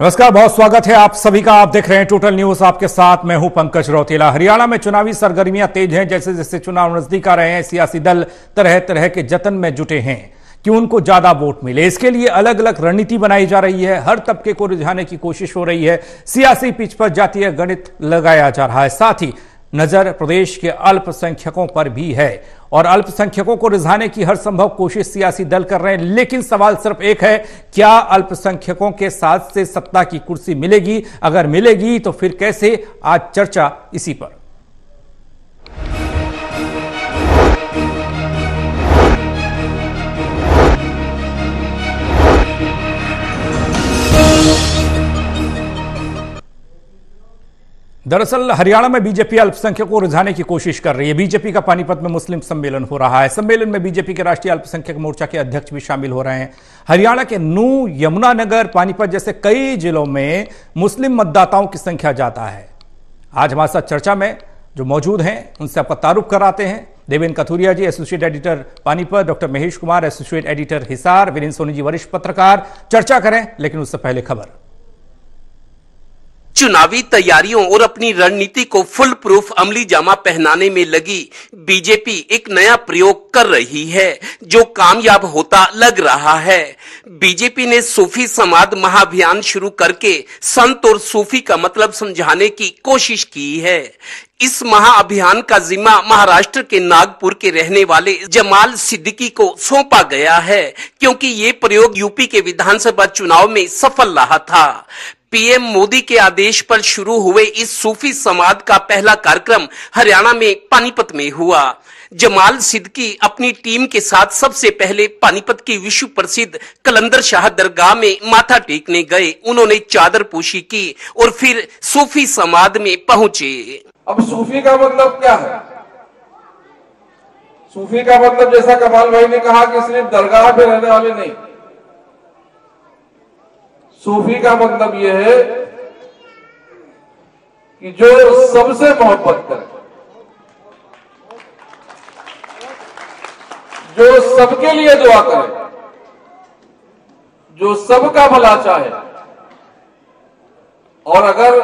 नमस्कार, बहुत स्वागत है आप सभी का। आप देख रहे हैं टोटल न्यूज़ आपके साथ मैं हूँ पंकज रौतेला। हरियाणा में चुनावी सरगर्मियाँ तेज हैं, जैसे जैसे चुनाव नज़दीक आ रहे हैं, सियासी दल तरह तरह के जतन में जुटे हैं। कि उनको ज़्यादा वोट मिले। इसके लिए अलग अलग रणनीति बनाई जा रही है। हर तबके को रिझाने की कोशिश हो रही है। सियासी पिच पर जातीय गणित लगाया जा रहा है। साथ ही नज़र प्रदेश के अल्पसंख्यकों पर भी है। और अल्पसंख्यकों को रिझाने की हर संभव कोशिश सियासी दल कर रहे हैं। लेकिन सवाल सिर्फ़ एक है, क्या अल्पसंख्यकों के साथ से सत्ता की कुर्सी मिलेगी? अगर मिलेगी तो फिर कैसे? आज चर्चा इसी पर। दरअसल, हरियाणा में बीजेपी अल्पसंख्यकों को रिझाने की कोशिश कर रही है। बीजेपी का पानीपत में मुस्लिम सम्मेलन हो रहा है। सम्मेलन में बीजेपी के राष्ट्रीय अल्पसंख्यक मोर्चा के अध्यक्ष भी शामिल हो रहे हैं। हरियाणा के नू यमुनानगर पानीपत जैसे कई जिलों में मुस्लिम मतदाताओं की संख्या ज़्यादा है। आज हमारे साथ चर्चा में जो मौजूद हैं, उनसे आपका तारुफ कराते हैं। Devendra Kathuria ji, associate editor Panipat, doctor Mahesh Kumar, associate editor Hisar, Virendra Soni ji, वरिष्ठ पत्रकार। चर्चा करें, लेकिन उससे पहले खबर। चुनावी तैयारियों और अपनी रणनीति को फुल प्रूफ अमली जामा पहनाने में लगी बीजेपी एक नया प्रयोग कर रही है, जो कामयाब होता लग रहा है। बीजेपी ने सूफी समाज महाअभियान शुरू करके संत और सूफी का मतलब समझाने की कोशिश की है। इस महाअभियान का जिम्मा महाराष्ट्र के नागपुर के रहने वाले जमाल सिद्दीकी को सौंपा गया है, क्योंकि ये प्रयोग यूपी के विधानसभा चुनाव में सफल रहा था। पीएम मोदी के आदेश पर शुरू हुए इस सूफी समाज का पहला कार्यक्रम हरियाणा में पानीपत में हुआ। जमाल सिद्दकी अपनी टीम के साथ सबसे पहले पानीपत की विश्व प्रसिद्ध कलंदर शाह दरगाह में माथा टेकने गए। उन्होंने चादर पोशी की और फिर सूफी समाज में पहुँचे। अब सूफी का मतलब क्या है? सूफी का मतलब जैसा कमाल भाई ने कहा कि सिर्फ़ दरगाह पे रहने वाले नहीं। सूफी का मतलब यह है कि जो सबसे मोहब्बत करे। जो सबके लिए दुआ करे। जो सबका भला चाहे। और अगर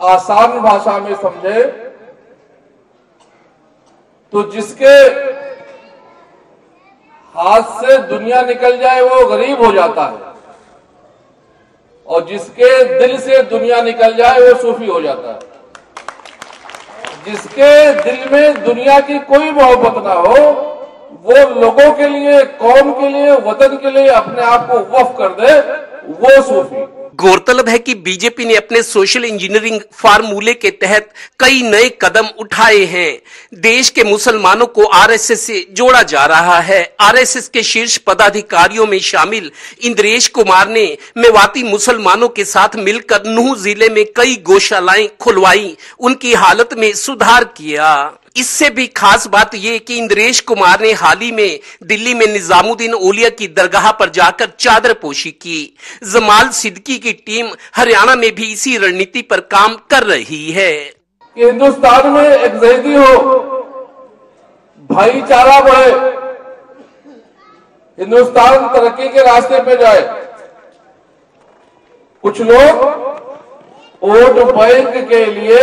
आसान भाषा में समझे तो जिसके हाथ से दुनिया निकल जाए, वो गरीब हो जाता है। और जिसके दिल से दुनिया निकल जाए, वो सूफी हो जाता है। जिसके दिल में दुनिया की कोई मोहब्बत ना हो, वो लोगों के लिए, कौम के लिए, वतन के लिए अपने आप को वफ कर दे, वो सूफी। गौरतलब है कि बीजेपी ने अपने सोशल इंजीनियरिंग फार्मूले के तहत कई नए कदम उठाए हैं। देश के मुसलमानों को आरएसएस से जोड़ा जा रहा है। आरएसएस के शीर्ष पदाधिकारियों में शामिल इंद्रेश कुमार ने मेवाती मुसलमानों के साथ मिलकर नूह ज़िले में कई गौशालाएँ खुलवाई। उनकी हालत में सुधार किया। इससे भी खास बात यह कि इंद्रेश कुमार ने हाल ही में दिल्ली में निजामुद्दीन ओलिया की दरगाह पर जाकर चादर पोशी की। जमाल सिद्दकी की टीम हरियाणा में भी इसी रणनीति पर काम कर रही है। हिंदुस्तान में एक जैदी हो, भाईचारा बढ़े, हिंदुस्तान तरक्की के रास्ते पे जाए। कुछ लोग वोट बैंक के लिए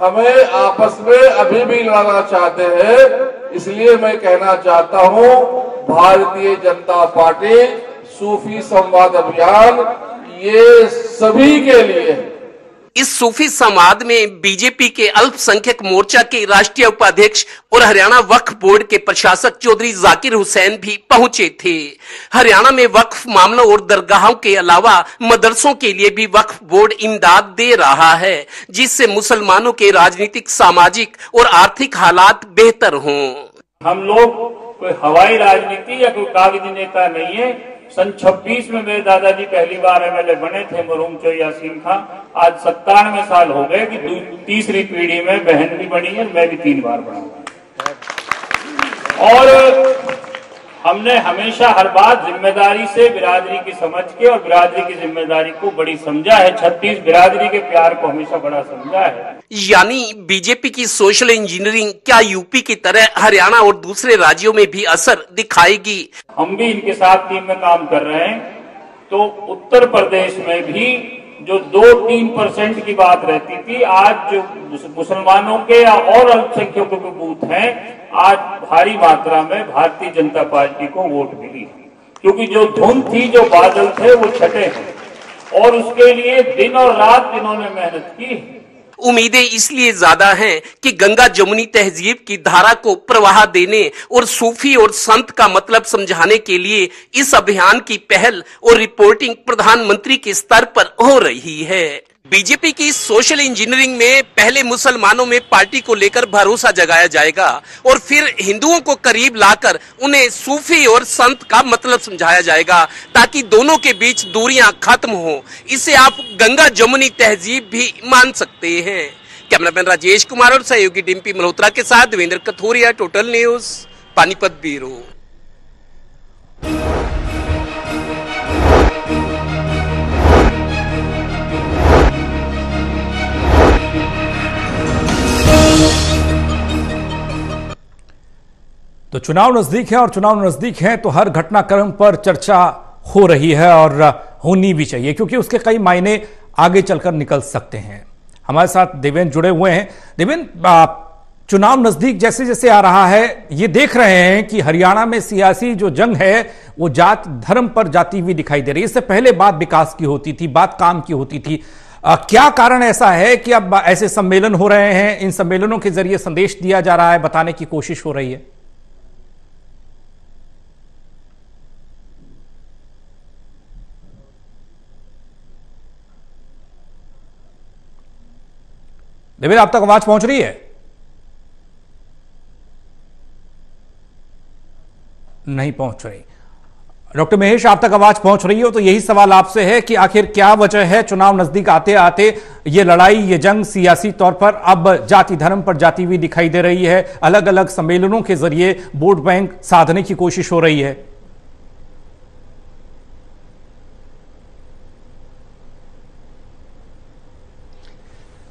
हमें आपस में अभी भी लड़ना चाहते हैं, इसलिए मैं कहना चाहता हूँ, भारतीय जनता पार्टी सूफी संवाद अभियान ये सभी के लिए है। इस सूफी समाज में बीजेपी के अल्पसंख्यक मोर्चा के राष्ट्रीय उपाध्यक्ष और हरियाणा वक्फ बोर्ड के प्रशासक चौधरी जाकिर हुसैन भी पहुँचे थे। हरियाणा में वक्फ मामलों और दरगाहों के अलावा मदरसों के लिए भी वक्फ बोर्ड इमदाद दे रहा है, जिससे मुसलमानों के राजनीतिक, सामाजिक और आर्थिक हालात बेहतर हों। हम लोग कोई हवाई राजनीति या कोई कागज़ी नेता नहीं है। सन 26 में मेरे दादाजी पहली बार एमएलए बने थे मरूम चो यासीम खां आज सत्तानवे साल हो गए कि तीसरी पीढ़ी में बहन भी बनी है, मैं भी तीन बार बना और हमने हमेशा हर बात ज़िम्मेदारी से बिरादरी की समझ के और बिरादरी की ज़िम्मेदारी को बड़ी समझा है। छत्तीस बिरादरी के प्यार को हमेशा बड़ा समझा है। यानी बीजेपी की सोशल इंजीनियरिंग क्या यूपी की तरह हरियाणा और दूसरे राज्यों में भी असर दिखाएगी? हम भी इनके साथ टीम में काम कर रहे हैं। तो उत्तर प्रदेश में भी जो दो तीन परसेंट की बात रहती थी आज जो मुसलमानों के या और अल्पसंख्यकों के बूथ हैं आज भारी मात्रा में भारतीय जनता पार्टी को वोट मिली क्योंकि जो धुंध थी, जो बादल थे, वो छटे हैं। और उसके लिए दिन और रात इन्होंने मेहनत की उम्मीदें इसलिए ज़्यादा हैं कि गंगा जमुनी तहजीब की धारा को प्रवाह देने और सूफी और संत का मतलब समझाने के लिए इस अभियान की पहल और रिपोर्टिंग प्रधानमंत्री के स्तर पर हो रही है। बीजेपी की सोशल इंजीनियरिंग में पहले मुसलमानों में पार्टी को लेकर भरोसा जगाया जाएगा और फिर हिंदुओं को करीब लाकर उन्हें सूफी और संत का मतलब समझाया जाएगा ताकि दोनों के बीच दूरियाँ खत्म हो। इसे आप गंगा जमुनी तहजीब भी मान सकते हैं। कैमरामैन राजेश कुमार और सहयोगी डिम्पी मल्होत्रा के साथ Devendra Kathoria total news Panipat bureau. तो चुनाव नज़दीक है और चुनाव नज़दीक है तो हर घटनाक्रम पर चर्चा हो रही है और होनी भी चाहिए क्योंकि उसके कई मायने आगे चलकर निकल सकते हैं। हमारे साथ देवेंद्र जुड़े हुए हैं। देवेंद्र चुनाव नज़दीक जैसे जैसे आ रहा है ये देख रहे हैं कि हरियाणा में सियासी जो जंग है वो जात धर्म पर जाती हुई दिखाई दे रही है। इससे पहले बात विकास की होती थी बात काम की होती थी। आ, क्या कारण ऐसा है कि अब ऐसे सम्मेलन हो रहे हैं? इन सम्मेलनों के ज़रिए संदेश दिया जा रहा है बताने की कोशिश हो रही है। देवेंद्र आप तक आवाज़ पहुँच रही है? नहीं पहुँच रही। डॉक्टर महेश, आप तक आवाज़ पहुँच रही हो? तो यही सवाल आपसे है कि आखिर क्या वजह है चुनाव नज़दीक आते आते ये लड़ाई, ये जंग सियासी तौर पर अब जाति धर्म पर जाती हुई दिखाई दे रही है। अलग अलग सम्मेलनों के ज़रिए वोट बैंक साधने की कोशिश हो रही है।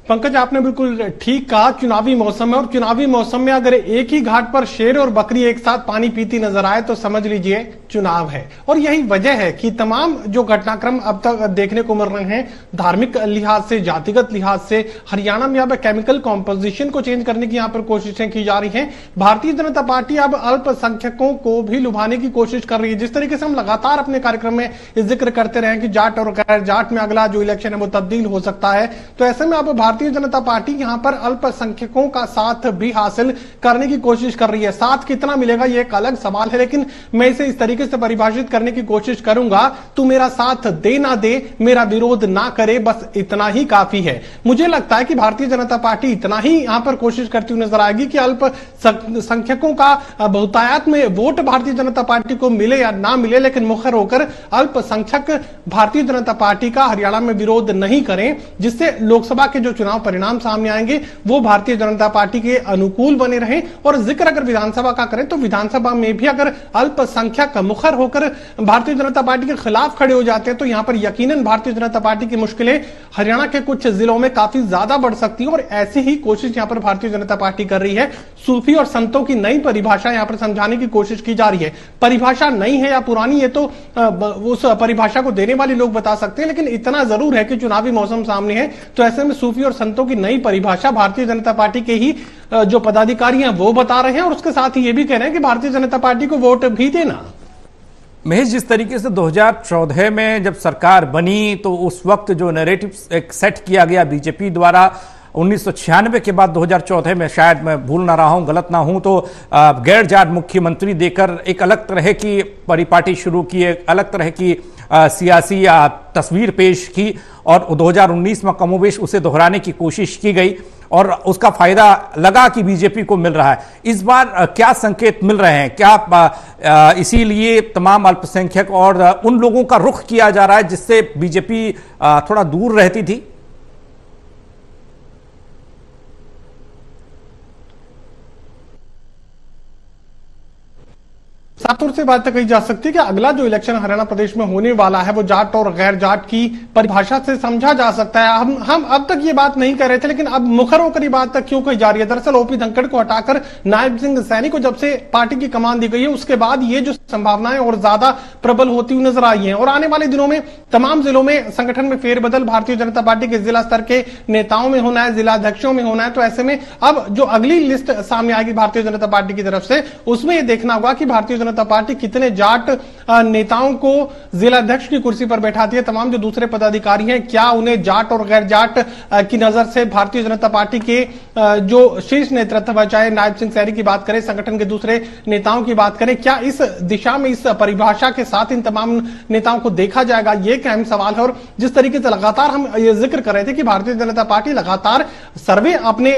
पंकज, आपने बिल्कुल ठीक कहा, चुनावी मौसम है और चुनावी मौसम में अगर एक ही घाट पर शेर और बकरी एक साथ पानी पीती नज़र आए तो समझ लीजिए चुनाव है। और यही वजह है कि तमाम जो घटनाक्रम अब तक देखने को मिल रहे हैं, धार्मिक लिहाज से, जातिगत लिहाज से, हरियाणा में अब केमिकल कॉम्पोजिशन को चेंज करने की यहाँ पर कोशिशें की जा रही है। भारतीय जनता पार्टी अब अल्पसंख्यकों को भी लुभाने की कोशिश कर रही है। जिस तरीके से हम लगातार अपने कार्यक्रम में ज़िक्र करते रहे कि जाट और गैर जाट में अगला जो इलेक्शन है, वो तब्दील हो सकता है। तो ऐसे में अब भारतीय जनता पार्टी यहाँ पर अल्पसंख्यकों का साथ भी हासिल करने की कोशिश कर रही है। साथ कितना मिलेगा, ये एक अलग सवाल है, लेकिन मैं इसे इस तरीके से परिभाषित करने की कोशिश करूँगा। तू मेरा साथ दे ना दे, मेरा विरोध ना करे, बस इतना ही काफ़ी है। मुझे लगता है कि भारतीय जनता पार्टी इतना ही यहाँ पर कोशिश करती हुई नज़र आएगी कि अल्प संख्यकों का बहुतायात में वोट भारतीय जनता पार्टी को मिले या ना मिले, लेकिन मुखर होकर अल्पसंख्यक भारतीय जनता पार्टी का हरियाणा में विरोध नहीं करें, जिससे लोकसभा के जो चुनाव परिणाम सामने आएँगे, वो भारतीय जनता पार्टी के अनुकूल बने रहे और ज़िक्र अगर विधानसभा का करें तो विधानसभा में भी अगर अल्पसंख्यक मुखर होकर भारतीय जनता पार्टी के खिलाफ खड़े हो जाते हैं तो यहाँ पर यकीनन भारतीय जनता पार्टी की मुश्किलें हरियाणा के कुछ जिलों में काफ़ी ज़्यादा बढ़ सकती है और ऐसी ही कोशिश यहाँ पर भारतीय जनता पार्टी कर रही है। सूफी और संतों की नई परिभाषा यहाँ पर समझाने की कोशिश की जा रही है। परिभाषा नई है या पुरानी है तो उस परिभाषा को देने वाले लोग बता सकते हैं, लेकिन इतना ज़रूर है कि चुनावी मौसम सामने है तो ऐसे में सूफी और संतों की नई परिभाषा भारतीय जनता पार्टी के ही जो पदाधिकारी हैं, वो बता रहे हैं और उसके साथ ही ये भी कह रहे हैं कि भारतीय जनता पार्टी को वोट भी देना। महेश, जिस तरीके से 2014 में जब सरकार बनी तो उस वक्त जो नैरेटिव एक सेट किया गया बीजेपी द्वारा, उन्नीस के बाद 2014 में शायद मैं भूल ना रहा हूँ, गलत ना हूँ तो गैर जाट मुख्यमंत्री देकर एक अलग तरह की परिपाटी शुरू की, एक अलग तरह की सियासी तस्वीर पेश की और 2019 में कमोवेश उसे दोहराने की कोशिश की गई और उसका फ़ायदा लगा कि बीजेपी को मिल रहा है। इस बार क्या संकेत मिल रहे हैं? क्या इसीलिए तमाम अल्पसंख्यक और उन लोगों का रुख किया जा रहा है जिससे बीजेपी थोड़ा दूर रहती थी? साफ़ तौर से बात कही जा सकती है कि अगला जो इलेक्शन हरियाणा प्रदेश में होने वाला है, वो जाट और गैर जाट की परिभाषा से समझा जा सकता है। हम हम अब तक ये बात नहीं कर रहे थे, लेकिन अब मुखर होकर बात तक क्यों कही जा रही है? दरअसल ओपी धनखड़ को हटाकर नायब सिंह सैनी को जब से पार्टी की कमान दी गई है, उसके बाद ये जो संभावनाएँ और ज़्यादा प्रबल होती हुई नज़र आई है। और आने वाले दिनों में तमाम जिलों में संगठन में फेरबदल, भारतीय जनता पार्टी के जिला स्तर के नेताओं में होना है जिला अध्यक्षों में होना है तो ऐसे में अब जो अगली लिस्ट सामने आएगी भारतीय जनता पार्टी की तरफ़ से, उसमें यह देखना होगा कि भारतीय जनता पार्टी कितने जाट नेताओं को जिला अध्यक्ष की कुर्सी पर बैठाती है, तमाम जो दूसरे पदाधिकारी हैं, क्या उन्हें जाट और गैर जाट की नज़र से भारतीय जनता पार्टी के जो शीर्ष नेतृत्व चाहे नायब सिंह सैनी की बात करें, संगठन के दूसरे नेताओं की बात करें, क्या इस दिशा में इस परिभाषा के साथ इन तमाम नेताओं को देखा जाएगा? ये एक अहम सवाल है, और जिस तरीके से लगातार हम ये ज़िक्र कर रहे थे कि भारतीय जनता पार्टी लगातार सर्वे अपने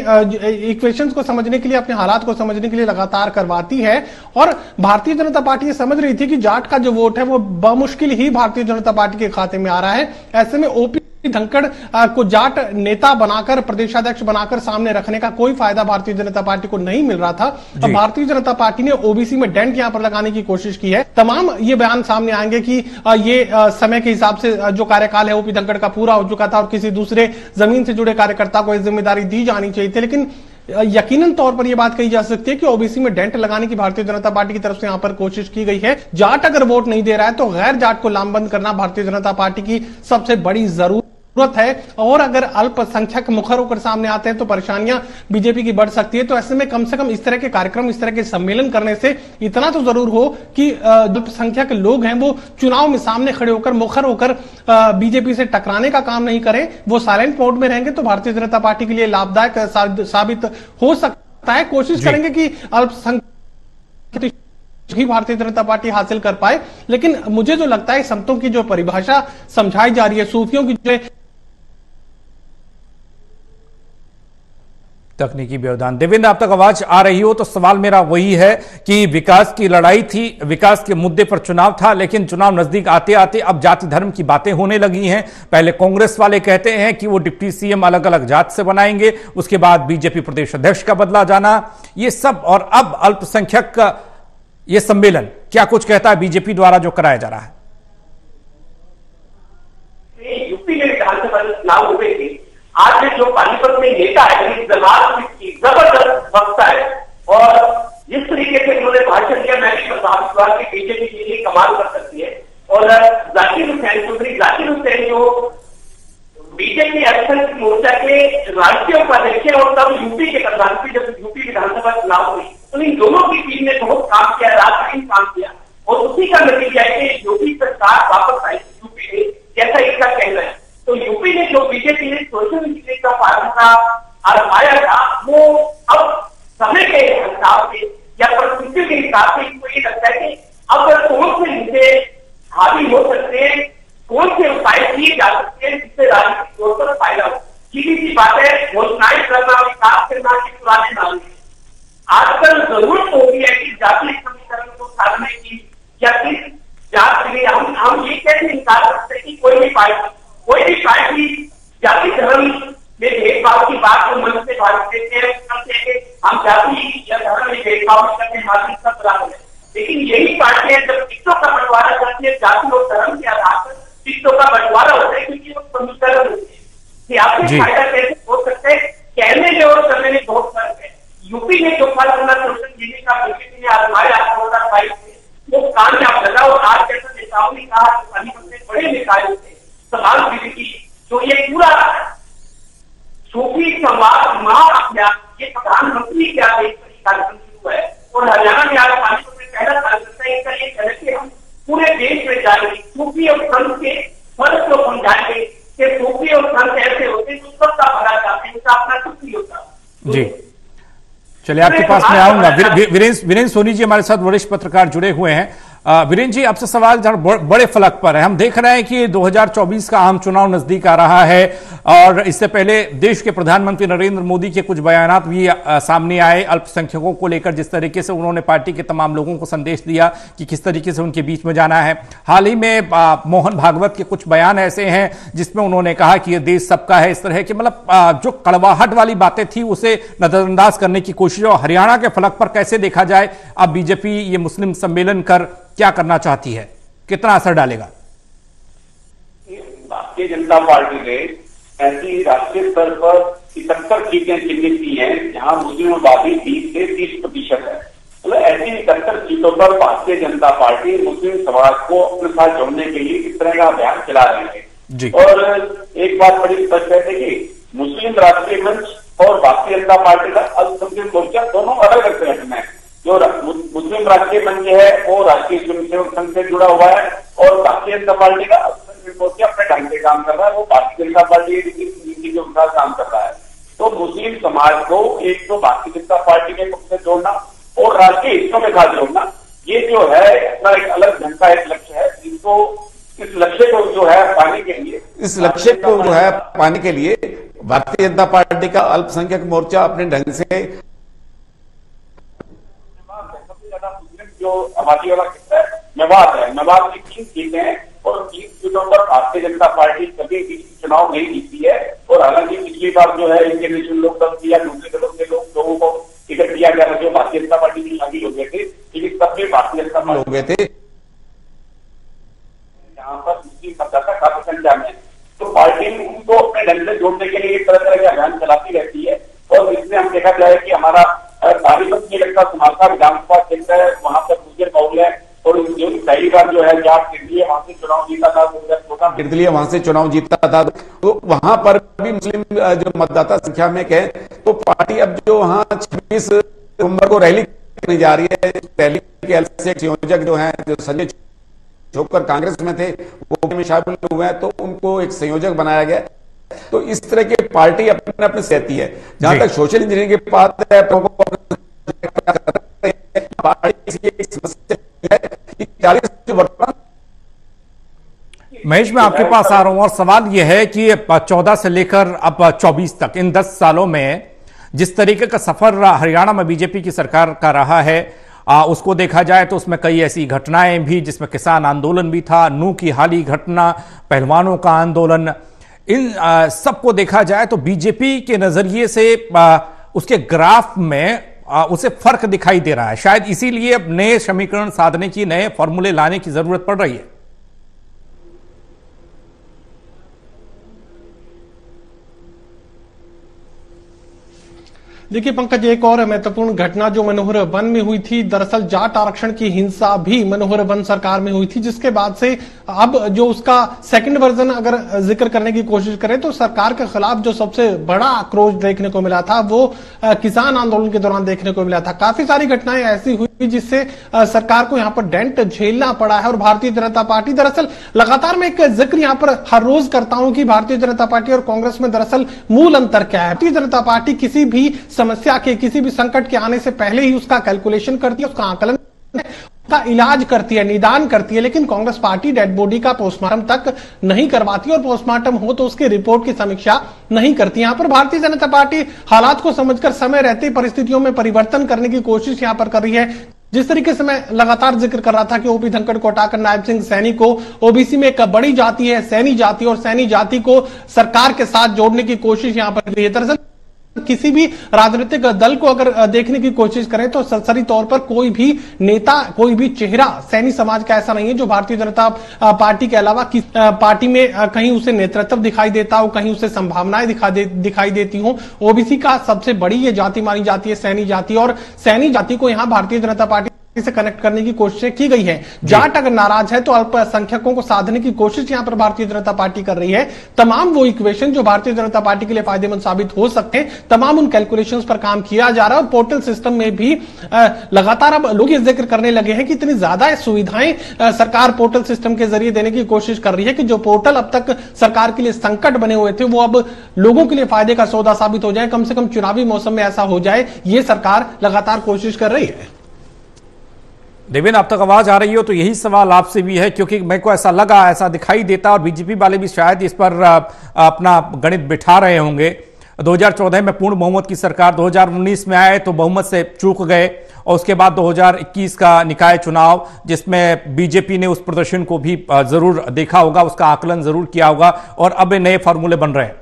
इक्वेशन को समझने के लिए, अपने हालात को समझने के लिए लगातार करवाती है, और भारतीय जनता पार्टी ये समझ रही थी कि जाट का जो वोट है वो बमुश्किल ही भारतीय जनता पार्टी के खाते में आ रहा है। ऐसे में ओपी धनखड़ को जाट नेता बनाकर प्रदेशाध्यक्ष बनाकर सामने रखने का कोई फ़ायदा भारतीय जनता पार्टी को नहीं मिल रहा था। अब भारतीय जनता पार्टी ने ओबीसी में डेंट यहाँ पर लगाने की कोशिश की है। तमाम ये बयान सामने आएँगे कि ये समय के हिसाब से जो कार्यकाल है ओपी धनखड़ का पूरा हो चुका था और किसी दूसरे ज़मीन से जुड़े कार्यकर्ता को ज़िम्मेदारी दी जानी चाहिए थी। लेकिन यकीनन तौर पर यह बात कही जा सकती है कि ओबीसी में डेंट लगाने की भारतीय जनता पार्टी की तरफ़ से यहाँ पर कोशिश की गई है। जाट अगर वोट नहीं दे रहा है तो गैर जाट को लामबंद करना भारतीय जनता पार्टी की सबसे बड़ी ज़रूरत ज़रूरत है। और अगर अल्पसंख्यक मुखर होकर सामने आते हैं तो परेशानियाँ बीजेपी की बढ़ सकती है। तो ऐसे में कम से कम इस तरह के कार्यक्रम इस तरह के सम्मेलन करने से इतना तो ज़रूर हो कि अल्पसंख्यक लोग हैं वो चुनाव में सामने खड़े होकर मुखर होकर बीजेपी से टकराने का काम नहीं करें। वो साइलेंट मोड में रहेंगे तो भारतीय जनता पार्टी के लिए लाभदायक साबित हो सकता है। कोशिश करेंगे कि अल्पसंख्यक ही भारतीय जनता पार्टी हासिल कर पाए। लेकिन मुझे जो लगता है संतों की जो परिभाषा समझाई जा रही है सूफियों की जो तकनीकी व्यवधान। देवेंद्र, आप तक आवाज़ आ रही हो तो सवाल मेरा वही है कि विकास की लड़ाई थी, विकास के मुद्दे पर चुनाव था, लेकिन चुनाव नज़दीक आते आते अब जाति धर्म की बातें होने लगी हैं। पहले कांग्रेस वाले कहते हैं कि वो डिप्टी सीएम अलग अलग जात से बनाएँगे, उसके बाद बीजेपी प्रदेश अध्यक्ष का बदला जाना। ये सब और अब अल्पसंख्यक का ये सम्मेलन, क्या कुछ कहता है बीजेपी द्वारा जो कराया जा रहा है? यूपी में विधानसभा चुनाव थे आज जो पानीपत में नेता है ज़बरदस्त वक्ता है, और जिस तरीके से उन्होंने भाषण दिया, मैं विश्वास की बीजेपी के लिए कमाल कर सकती है। और जाकिर हुसैन चौधरी जाकिर हुसैन जो बीजेपी एक्शन मोर्चा के राष्ट्रीय उपाध्यक्ष और तब यूपी के प्रधानमंत्री जब यूपी विधानसभा चुनाव हुई तो इन दोनों की टीम ने बहुत काम किया रात काम किया। और उसी का नतीजा है कि योगी सरकार वापस आई यूपी में जैसा इसका कहना है। तो यूपी ने जो बीजेपी ने सोशल इंजीनियरिंग का फार्मूला आजमाया था वो अब समय के हिसाब से, या परिस्थितियों के हिसाब से इनको ये लगता है कि अब कौन से मुद्दे हावी हो सकते हैं, कौन से उपाय किए जा सकते हैं जिससे राजनीतिक तौर पर फ़ायदा हो। सीधी सी बात है, घोषणाएँ करना, विकास करना की पुराने नाम आजकल ज़रूरत होती है कि जाति समीकरण को साधने की, या किस जात के लिए हम हम ये कैसे निकाल सकते हैं कि कोई भी पार्टी कोई भी पार्टी जाति धर्म में भेदभाव की बात को मन से भाग देते हैं हम जाति या धर्म में भेदभाव करने हासिल सब बराबर है। लेकिन यही पार्टियाँ जब टिकटों का बंटवारा करती है जाति और धर्म के आधार पर टिकटों का बंटवारा होता है क्योंकि वो समीकरण होती है। कि आपसे फ़ायदा कैसे हो सकता है? कहने में और करने में बहुत फ़र्क है। यूपी में जो फल अपना सोशल जीने का बीजेपी ने आजमाया दो हज़ार बाईस में वो कामयाब लगा और आज जैसा नेताओं ने कहा बड़े नेता थे की जो ये पूरा सूफी महाअभ्यास ये प्रधानमंत्री के आदेश पर कार्यक्रम शुरू है। और हरियाणा में आज में पहला कार्यक्रम है इसका ये कहना कि हम पूरे देश में जाएँगे सूफी और संत के फ़र्ज़ को समझाएँगे कि सूफी और संत ऐसे होते हैं जो सबका भला चाहते हैं उनका अपना कुछ नहीं होता जी। चलिए आपके पास मैं आऊँगा। वीरेंद्र वीरेंद्र सोनी जी हमारे साथ वरिष्ठ पत्रकार जुड़े हुए हैं। वीरेंद्र जी, आपसे सवाल बड़े फलक पर है। हम देख रहे हैं कि 2024 का आम चुनाव नज़दीक आ रहा है और इससे पहले देश के प्रधानमंत्री नरेंद्र मोदी के कुछ बयान भी सामने आए। अल्पसंख्यकों को लेकर जिस तरीके से उन्होंने पार्टी के तमाम लोगों को संदेश दिया कि किस तरीके से उनके बीच में जाना है। हाल ही में मोहन भागवत के कुछ बयान ऐसे हैं जिसमें उन्होंने कहा कि यह देश सबका है। इस तरह की मतलब जो कड़वाहट वाली बातें थी, उसे नजरअंदाज करने की कोशिश और हरियाणा के फलक पर कैसे देखा जाए? अब बीजेपी ये मुस्लिम सम्मेलन कर क्या करना चाहती है? कितना असर डालेगा? भारतीय जनता पार्टी ने ऐसी राष्ट्रीय स्तर पर इकहत्तर सीटें चिन्हित की हैं जहाँ मुस्लिम आबादी बीस से तीस प्रतिशत है। मतलब ऐसी इकहत्तर सीटों पर भारतीय जनता पार्टी मुस्लिम समाज को अपने साथ जोड़ने के लिए इस तरह का अभियान चला रहे हैं। और एक बात बड़ी स्पष्ट है कि मुस्लिम राष्ट्रीय मंच और भारतीय जनता पार्टी का अल्पसंख्यक मोर्चा दोनों अलग अलग संगठन है। जो मुस्लिम राष्ट्रीय मंच है, वो राष्ट्रीय स्वयंसेवक संघ से जुड़ा हुआ है और भारतीय जनता पार्टी का अपने ढंग से काम कर रहा है। वो भारतीय जनता पार्टी के अनुसार काम कर रहा है। तो मुस्लिम समाज को एक तो भारतीय जनता पार्टी के पक्ष से जोड़ना और राष्ट्रीय हिस्सों के साथ जोड़ना, ये जो है, अपना एक अलग ढंग का एक लक्ष्य है। जिनको इस लक्ष्य को जो है पाने के लिए इस लक्ष्य को जो है पाने के लिए भारतीय जनता पार्टी का अल्पसंख्यक मोर्चा अपने ढंग से जो आबादी वाला किस्सा है मेवात है। मेवात की तीन सीटें हैं और तीन सीटों पर भारतीय जनता पार्टी कभी भी चुनाव नहीं जीती है। और हालाँकि पिछली बार जो है इंडियन नेशनल लोकदल या दूसरे दलों के लोग लोगों को टिकट दिया गया था जो भारतीय जनता पार्टी में शामिल हो गए थे लेकिन तब भी भारतीय जनता पार्टी हो गए थे। यहाँ पर मुस्लिम मतदाता काफ़ी संख्या में तो पार्टी उनको अपने ढंग से जोड़ने के लिए तरह तरह के अभियान चलाती रहती है। और इसमें हम देखा जाए कि हमारा पानीपत में लगता समालका विधानसभा क्षेत्र है वहाँ पर मुझे माहौल है और जो पहली बार जो है निर्दलीय वहाँ से चुनाव जीता था दो हज़ार चौदह निर्दलीय वहाँ से चुनाव जीता था। तो वहाँ पर भी मुस्लिम जो मतदाता संख्या में कहे तो पार्टी अब जो वहाँ छब्बीस नवंबर को रैली करने जा रही है रैली के संयोजक जो है जो संजय छोकर कांग्रेस में थे वो में शामिल हुए हैं तो उनको एक संयोजक बनाया गया तो इस तरह की पार्टी अपने अपने सहती है। जहाँ तक सोशल इंजीनियरिंग की बात है महेश मैं आपके पास आ रहा हूँ और सवाल यह है कि चौदह से लेकर अब चौबीस तक इन दस सालों में जिस तरीके का सफ़र हरियाणा में बीजेपी की सरकार का रहा है आ, उसको देखा जाए तो उसमें कई ऐसी घटनाएँ भी जिसमें किसान आंदोलन भी था नू की हाली घटना पहलवानों का आंदोलन इन सबको देखा जाए तो बीजेपी के नज़रिए से आ, उसके ग्राफ में उसे फ़र्क दिखाई दे रहा है। शायद इसीलिए अब नए समीकरण साधने की, नए फॉर्मूले लाने की ज़रूरत पड़ रही है। देखिए पंकज, एक और महत्वपूर्ण घटना जो मनोहर वन में हुई थी, दरअसल जाट आरक्षण की हिंसा भी मनोहर वन सरकार में हुई थी, जिसके बाद से अब जो उसका सेकंड वर्जन अगर ज़िक्र करने की कोशिश करें तो सरकार के खिलाफ जो सबसे बड़ा आक्रोश देखने को मिला था, वो किसान आंदोलन के दौरान देखने को मिला था। काफ़ी सारी घटनाएँ ऐसी हुई जिससे सरकार को यहाँ पर डेंट झेलना पड़ा है और भारतीय जनता पार्टी दरअसल लगातार मैं एक ज़िक्र यहाँ पर हर रोज करता हूँ कि भारतीय जनता पार्टी और कांग्रेस में दरअसल मूल अंतर क्या है। भारतीय जनता पार्टी किसी भी समस्या के, किसी भी संकट के आने से पहले ही उसका कैलकुलेशन करती है, उसका आकलन का इलाज करती है, निदान करती है, लेकिन कांग्रेस पार्टी डेड बॉडी का पोस्टमार्टम तक नहीं करवाती और पोस्टमार्टम हो तो उसकी रिपोर्ट की समीक्षा नहीं करती। यहाँ पर भारतीय जनता पार्टी हालात को समझकर समय रहते परिस्थितियों में परिवर्तन करने की कोशिश यहाँ पर कर रही है। जिस तरीके से मैं लगातार ज़िक्र कर रहा था कि ओपी धनखड़ को हटाकर नायब सिंह सैनी को ओबीसी में एक बड़ी जाति है, सैनी जाति और सैनी जाति को सरकार के साथ जोड़ने की कोशिश यहाँ पर है। दरअसल किसी भी राजनीतिक दल को अगर देखने की कोशिश करें तो सरसरी तौर पर कोई भी नेता कोई भी चेहरा सैनी समाज का ऐसा नहीं है जो भारतीय जनता पार्टी के अलावा किस पार्टी में कहीं उसे नेतृत्व दिखाई देता हो कहीं उसे संभावनाएँ दिखा दे, दिखाई देती हो। ओबीसी का सबसे बड़ी ये जाति मानी जाती है सैनी जाति और सैनी जाति को यहाँ भारतीय जनता पार्टी से कनेक्ट करने की कोशिश की गई है। जाट अगर नाराज़ है तो अल्पसंख्यकों को साधने की कोशिश यहाँ पर भारतीय जनता पार्टी कर रही है। तमाम वो इक्वेशन जो भारतीय जनता पार्टी के लिए फ़ायदेमंद साबित हो सकते हैं तमाम उन कैलकुलेशन पर काम किया जा रहा है। और पोर्टल सिस्टम में भी लगातार अब लोग ये ज़िक्र करने लगे हैं कि इतनी ज़्यादा सुविधाएँ सरकार पोर्टल सिस्टम के ज़रिए देने की कोशिश कर रही है कि जो पोर्टल अब तक सरकार के लिए संकट बने हुए थे वो अब लोगों के लिए फ़ायदे का सौदा साबित हो जाए। कम से कम चुनावी मौसम में ऐसा हो जाए ये सरकार लगातार कोशिश कर रही है। देवेंद्र, आप तक आवाज़ आ रही हो तो यही सवाल आपसे भी है, क्योंकि मेरे को ऐसा लगा, ऐसा दिखाई देता, और बीजेपी वाले भी शायद इस पर अपना गणित बिठा रहे होंगे। 2014 में पूर्ण बहुमत की सरकार 2019 में आए तो बहुमत से चूक गए, और उसके बाद 2021 का निकाय चुनाव, जिसमें बीजेपी ने उस प्रदर्शन को भी ज़रूर देखा होगा, उसका आकलन ज़रूर किया होगा, और अब नए फॉर्मूले बन रहे हैं।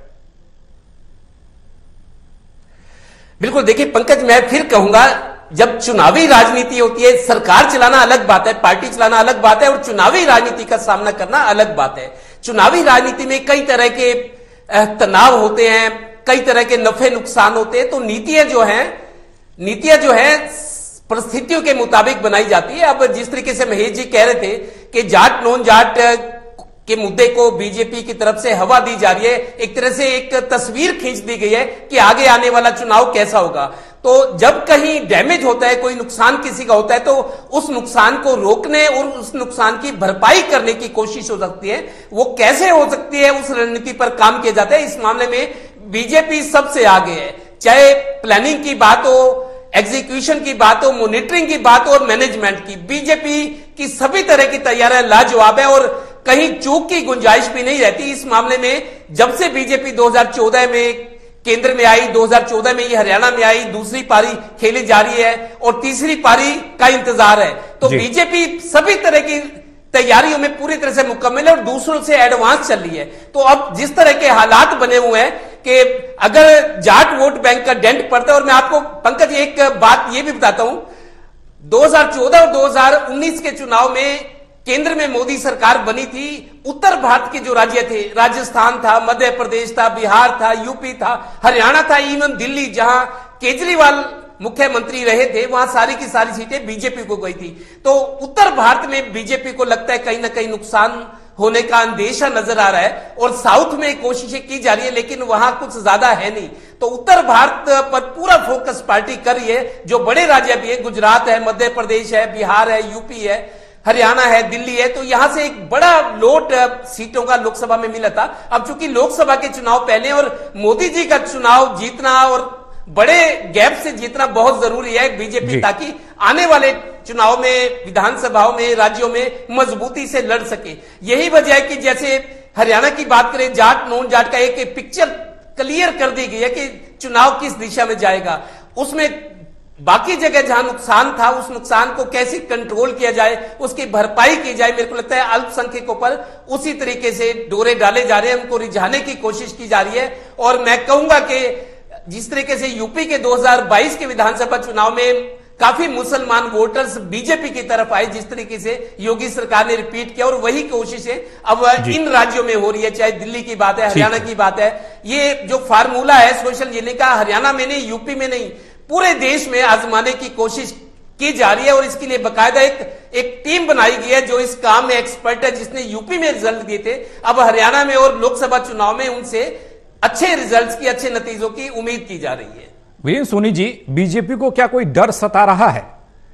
बिल्कुल, देखिए, पंकज, मैं फिर कहूँगा जब चुनावी राजनीति होती है, सरकार चलाना अलग बात है, पार्टी चलाना अलग बात है और चुनावी राजनीति का सामना करना अलग बात है। चुनावी राजनीति में कई तरह के तनाव होते हैं, कई तरह के नफे नुकसान होते हैं तो नीतियाँ जो हैं, नीतियाँ जो है, परिस्थितियों के मुताबिक बनाई जाती है। अब जिस तरीके से महेश जी कह रहे थे कि जाट नॉन जाट के मुद्दे को बीजेपी की तरफ़ से हवा दी जा रही है, एक तरह से एक तस्वीर खींच दी गई है कि आगे आने वाला चुनाव कैसा होगा। तो जब कहीं डैमेज होता है, कोई नुकसान किसी का होता है तो उस नुकसान को रोकने और उस नुकसान की भरपाई करने की कोशिश हो सकती है। वो कैसे हो सकती है? उस रणनीति पर काम किया जाता है। इस मामले में बीजेपी सबसे आगे है। चाहे प्लानिंग की बात हो एग्जीक्यूशन की बात हो मॉनिटरिंग की बात हो और मैनेजमेंट की। बीजेपी की सभी तरह की तैयारियाँ लाजवाब है और कहीं चूक की गुंजाइश भी नहीं रहती। इस मामले में जब से बीजेपी 2014 में केंद्र में आई 2014 में ये हरियाणा में आई दूसरी पारी खेली जा रही है और तीसरी पारी का इंतज़ार है। तो बीजेपी सभी तरह की तैयारियों में पूरी तरह से मुकम्मल है और दूसरों से एडवांस चल रही है। तो अब जिस तरह के हालात बने हुए हैं कि अगर जाट वोट बैंक का डेंट पड़ता है और मैं आपको पंकज एक बात यह भी बताता हूँ 2014 और 2019 के चुनाव में केंद्र में मोदी सरकार बनी थी, उत्तर भारत के जो राज्य थे, राजस्थान था, मध्य प्रदेश था, बिहार था, यूपी था, हरियाणा था इवन दिल्ली, जहाँ केजरीवाल मुख्यमंत्री रहे थे, वहाँ सारी की सारी सीटें बीजेपी को गई थी। तो उत्तर भारत में बीजेपी को लगता है कहीं ना कहीं नुकसान होने का अंदेशा नज़र आ रहा है, और साउथ में कोशिशें की जा रही है, लेकिन वहाँ कुछ ज़्यादा है नहीं। तो उत्तर भारत पर पूरा फोकस पार्टी कर रही है, जो बड़े राज्य भी है, गुजरात है, मध्य प्रदेश है, बिहार है, यूपी है हरियाणा है दिल्ली है तो यहाँ से एक बड़ा लोट सीटों का लोकसभा में मिला था। अब चूँकि लोकसभा के चुनाव पहले और मोदी जी का चुनाव जीतना और बड़े गैप से जीतना बहुत ज़रूरी है बीजेपी ताकि आने वाले चुनाव में विधानसभाओं में राज्यों में मजबूती से लड़ सके। यही वजह है कि जैसे हरियाणा की बात करें जाट नॉन जाट का एक पिक्चर क्लियर कर दी गई है कि चुनाव किस दिशा में जाएगा। उसमें बाकी जगह जहाँ नुकसान था उस नुकसान को कैसे कंट्रोल किया जाए उसकी भरपाई की जाए मेरे को लगता है अल्पसंख्यकों पर उसी तरीके से डोरे डाले जा रहे हैं उनको रिझाने की कोशिश की जा रही है। और मैं कहूँगा कि जिस तरीके से यूपी के 2022 के विधानसभा चुनाव में काफ़ी मुसलमान वोटर्स बीजेपी की तरफ़ आए जिस तरीके से योगी सरकार ने रिपीट किया और वही कोशिशें अब इन राज्यों में हो रही है चाहे दिल्ली की बात है हरियाणा की बात है। ये जो फार्मूला है सोशल जीने का हरियाणा में नहीं यूपी में नहीं पूरे देश में आजमाने की कोशिश की जा रही है और इसके लिए बकायदा एक एक टीम बनाई गई है जो इस काम में एक्सपर्ट है, जिसने यूपी में रिज़ल्ट दिए थे। अब हरियाणा में और लोकसभा चुनाव में उनसे अच्छे रिज़ल्ट की, अच्छे नतीजों की उम्मीद की जा रही है। वीरेंद्र सोनी जी बीजेपी को क्या कोई डर सता रहा है?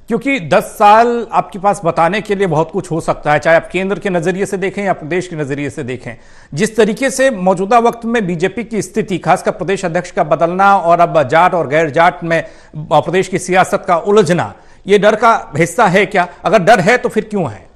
क्योंकि 10 साल आपके पास बताने के लिए बहुत कुछ हो सकता है, चाहे आप केंद्र के नज़रिए से देखें या प्रदेश के नज़रिए से देखें। जिस तरीके से मौजूदा वक्त में बीजेपी की स्थिति, खासकर प्रदेश अध्यक्ष का बदलना और अब जाट और गैर जाट में प्रदेश की सियासत का उलझना यह डर का हिस्सा है क्या? अगर डर है तो फिर क्यों है?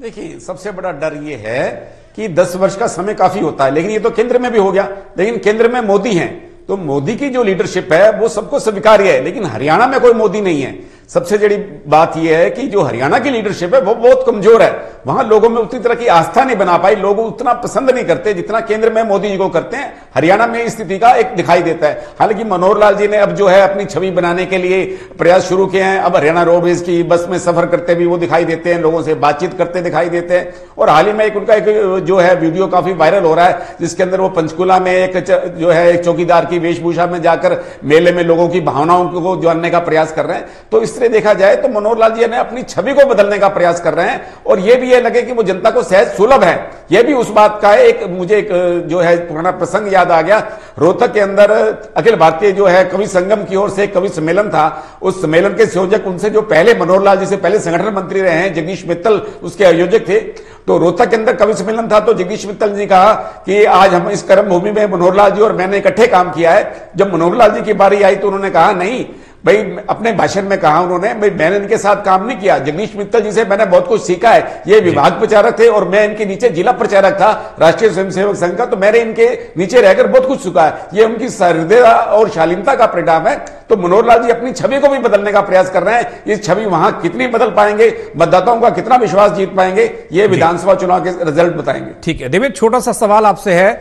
देखिए, सबसे बड़ा डर यह है कि 10 वर्ष का समय काफ़ी होता है, लेकिन ये तो केंद्र में भी हो गया। लेकिन केंद्र में मोदी हैं। तो मोदी की जो लीडरशिप है, वो सबको स्वीकार्य है, लेकिन हरियाणा में कोई मोदी नहीं है। सबसे बड़ी बात यह है कि जो हरियाणा की लीडरशिप है, वो बहुत कमज़ोर है। वहाँ लोगों में उतनी तरह की आस्था नहीं बना पाई, लोग उतना पसंद नहीं करते जितना केंद्र में मोदी जी को करते हैं। हरियाणा में स्थिति का एक दिखाई देता है। हालाँकि मनोहर लाल जी ने अब जो है अपनी छवि बनाने के लिए प्रयास शुरू किए हैं। अब हरियाणा रोडवेज़ की बस में सफ़र करते भी वो दिखाई देते हैं, लोगों से बातचीत करते दिखाई देते हैं। और हाल ही में एक उनका एक जो है वीडियो काफ़ी वायरल हो रहा है, जिसके अंदर वो पंचकुला में एक जो है एक चौकीदार की वेशभूषा में जाकर मेले में लोगों की भावनाओं को जानने का प्रयास कर रहे हैं। तो इस तरह देखा जाए तो मनोहर लाल जी ने अपनी छवि को बदलने का प्रयास कर रहे हैं और यह भी यह लगे कि वो जनता को सहज सुलभ है। यह भी उस बात का है एक, मुझे एक, जो है, पुराना प्रसंग याद आ गया। रोहतक के अंदर अखिल भारतीय जो है, कवि संगम की ओर से कवि सम्मेलन था। उस सम्मेलन के संयोजक उनसे जो पहले मनोहर लाल जी से पहले संगठन मंत्री रहे हैं, जगदीश मित्तल, उसके आयोजक थे। तो रोहतक के अंदर कवि सम्मेलन था तो जगदीश मित्तल जी कहा कि आज हम इस कर्म भूमि में मनोहर लाल जी और मैंने इकट्ठे काम किया है। जब मनोहर लाल जी की बारी आई तो उन्होंने कहा, नहीं भाई अपने भाषण में कहा उन्होंने भाई मैंने इनके साथ काम नहीं किया। जगदीश मित्तल जी से मैंने बहुत कुछ सीखा है। ये विभाग प्रचारक थे और मैं इनके नीचे जिला प्रचारक था राष्ट्रीय स्वयंसेवक संघ का तो मैंने इनके नीचे रहकर बहुत कुछ सीखा है। ये उनकी सहृदय और शालीनता का परिणाम है। तो मनोहर लाल जी अपनी छवि को भी बदलने का प्रयास कर रहे हैं। इस छवि वहाँ कितनी बदल पाएँगे मतदाताओं का कितना विश्वास जीत पाएँगे ये विधानसभा चुनाव के रिज़ल्ट बताएँगे। ठीक है देवेंद्र छोटा सा सवाल आपसे है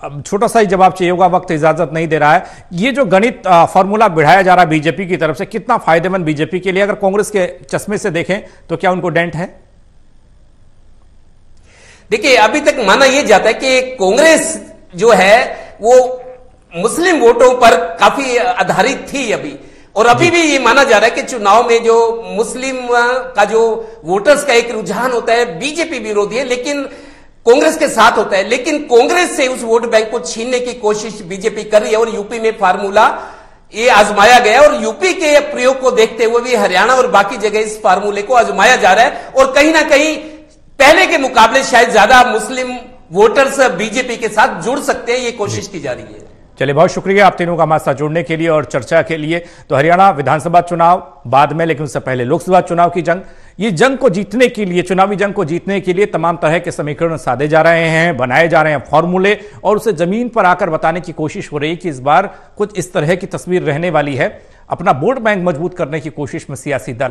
छोटा सा ही जवाब चाहिए होगा वक्त इजाज़त नहीं दे रहा है। ये जो गणित फॉर्मूला बढ़ाया जा रहा है बीजेपी की तरफ़ से कितना फ़ायदेमंद बीजेपी के लिए? अगर कांग्रेस के चश्मे से देखें तो क्या उनको डेंट है? देखिए अभी तक माना यह जाता है कि कांग्रेस जो है वो मुस्लिम वोटों पर काफ़ी आधारित थी अभी। और अभी भी ये माना जा रहा है कि चुनाव में जो मुस्लिम का जो वोटर्स का एक रुझान होता है बीजेपी विरोधी है लेकिन कांग्रेस के साथ होता है, लेकिन कांग्रेस से उस वोट बैंक को छीनने की कोशिश बीजेपी कर रही है और यूपी में फार्मूला ये आजमाया गया और यूपी के प्रयोग को देखते हुए भी हरियाणा और बाकी जगह इस फार्मूले को आजमाया जा रहा है और कहीं ना कहीं पहले के मुकाबले शायद ज़्यादा मुस्लिम वोटर्स बीजेपी के साथ जुड़ सकते हैं, ये कोशिश की जा रही है। चलिए, बहुत शुक्रिया आप तीनों का हमारे साथ जुड़ने के लिए और चर्चा के लिए। तो हरियाणा विधानसभा चुनाव बाद में, लेकिन उससे पहले लोकसभा चुनाव की जंग। ये जंग को जीतने के लिए, चुनावी जंग को जीतने के लिए तमाम तरह के समीकरण साधे जा रहे हैं, बनाए जा रहे हैं फॉर्मूले, और उसे ज़मीन पर आकर बताने की कोशिश हो रही है कि इस बार कुछ इस तरह की तस्वीर रहने वाली है। अपना वोट बैंक मज़बूत करने की कोशिश में सियासी दल